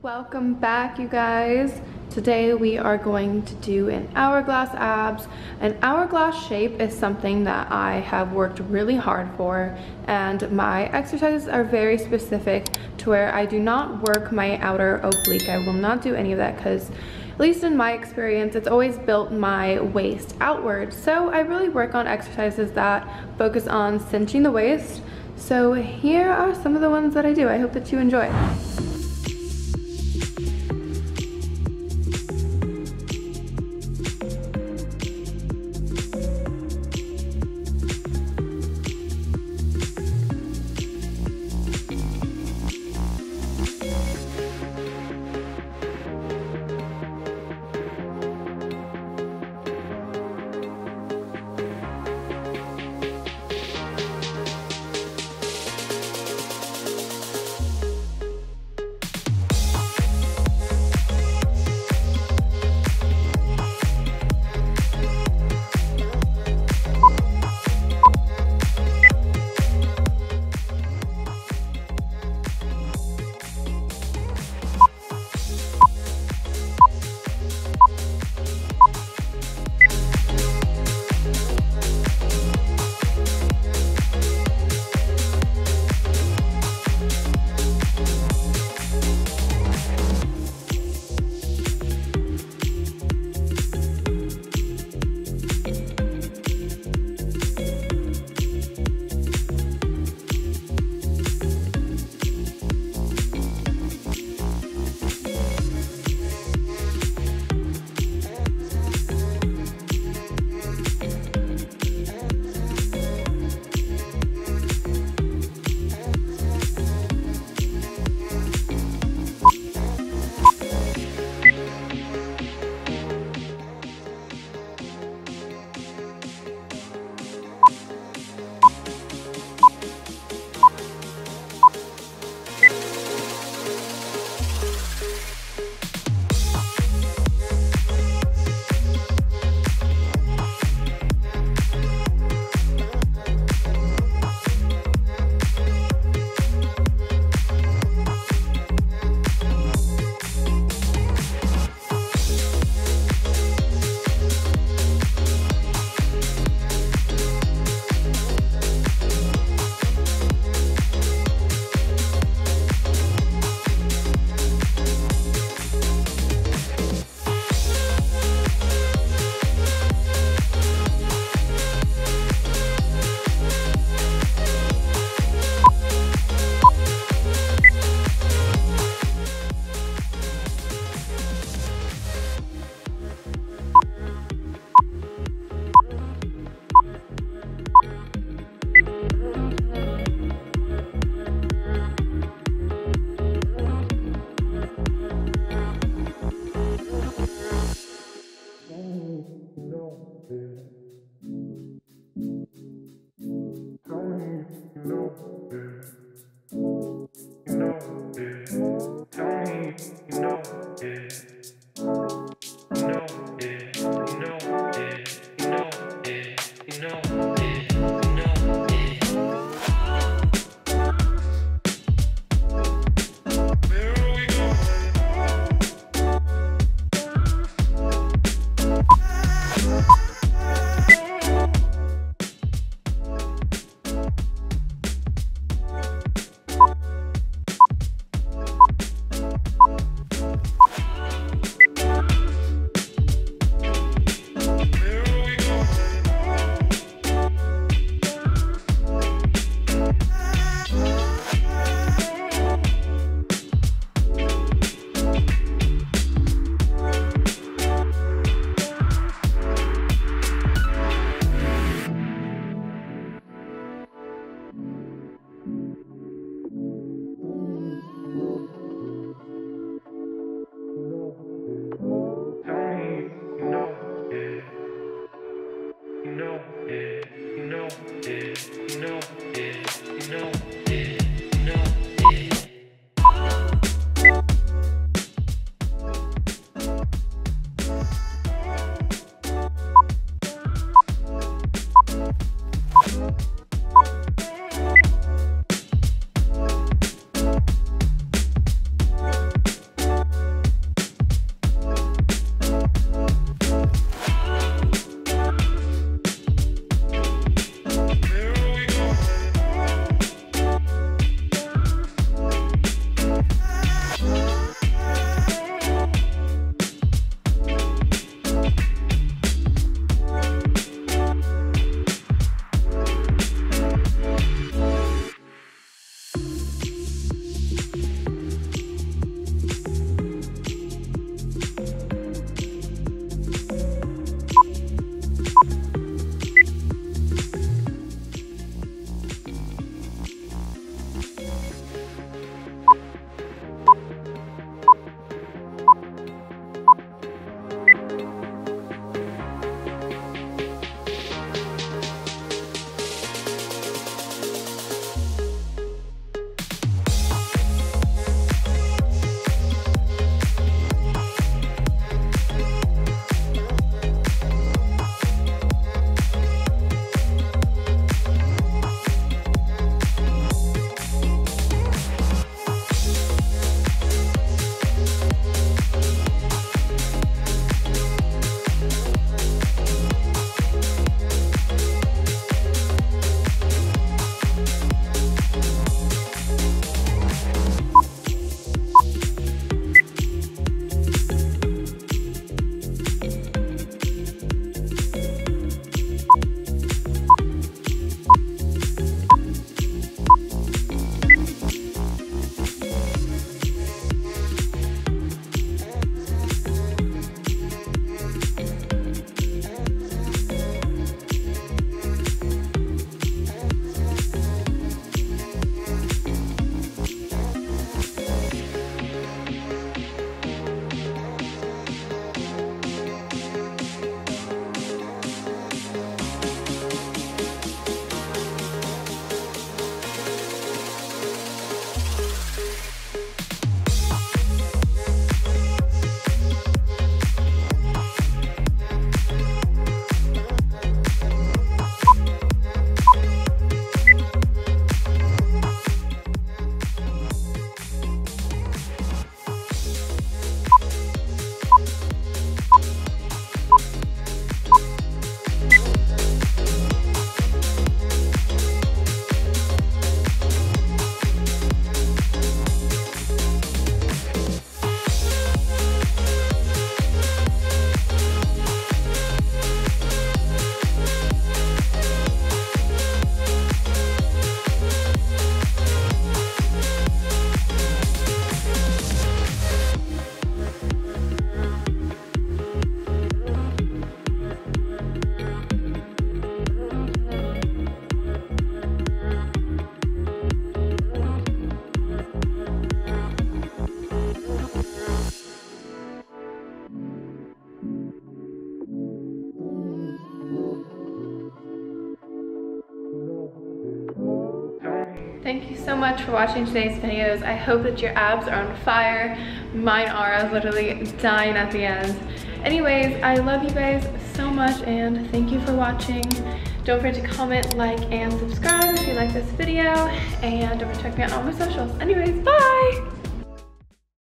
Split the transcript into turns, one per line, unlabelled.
Welcome back you guys. Today we are going to do an hourglass abs. An hourglass shape is something that I have worked really hard for and my exercises are very specific to where I do not work my outer oblique. I will not do any of that because at least in my experience, it's always built my waist outward. So I really work on exercises that focus on cinching the waist. So here are some of the ones that I do. I hope that you enjoy. it, know it. Much for watching today's videos. I hope that your abs are on fire. Mine are. I was literally dying at the end. Anyways, I love you guys so much and thank you for watching. Don't forget to comment, like, and subscribe if you like this video. And don't forget to check me out on all my socials. Anyways, bye!